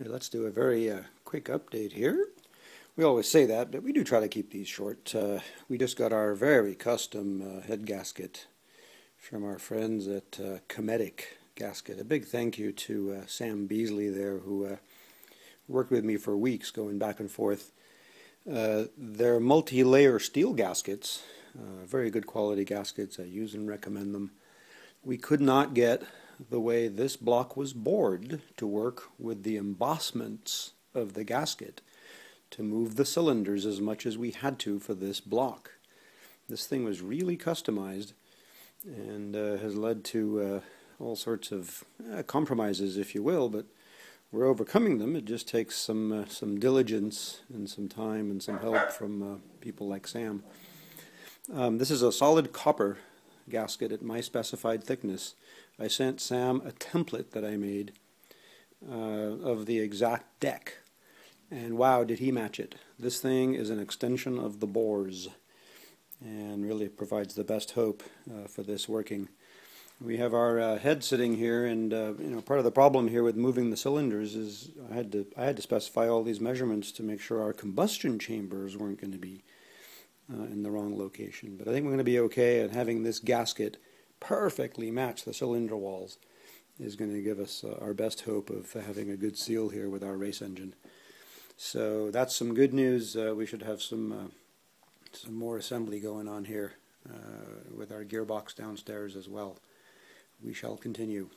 Let's do a very uh, quick update here. We always say that, but we do try to keep these short. Uh, we just got our very custom uh, head gasket from our friends at uh, Cometic Gasket. A big thank you to uh, Sam Beasley there, who uh, worked with me for weeks going back and forth. Uh, they're multi-layer steel gaskets, very good quality gaskets. I use and recommend them. We could not get the way this block was bored to work with the embossments of the gasket to move the cylinders as much as we had to for this block. This thing was really customized and uh, has led to uh, all sorts of uh, compromises, if you will, but we're overcoming them. It just takes some uh, some diligence and some time and some help from uh, people like Sam. Um, this is a solid copper gasket at my specified thickness. I sent Sam a template that I made uh, of the exact deck. And wow, did he match it. This thing is an extension of the bores and really provides the best hope uh, for this working. We have our uh, head sitting here, and uh, you know part of the problem here with moving the cylinders is I had to I had to specify all these measurements to make sure our combustion chambers weren't going to be uh, in the wrong location. But I think we're going to be okay, and having this gasket perfectly match the cylinder walls is going to give us uh, our best hope of having a good seal here with our race engine. So that's some good news. Uh, we should have some uh, some more assembly going on here uh, with our gearbox downstairs as well. We shall continue.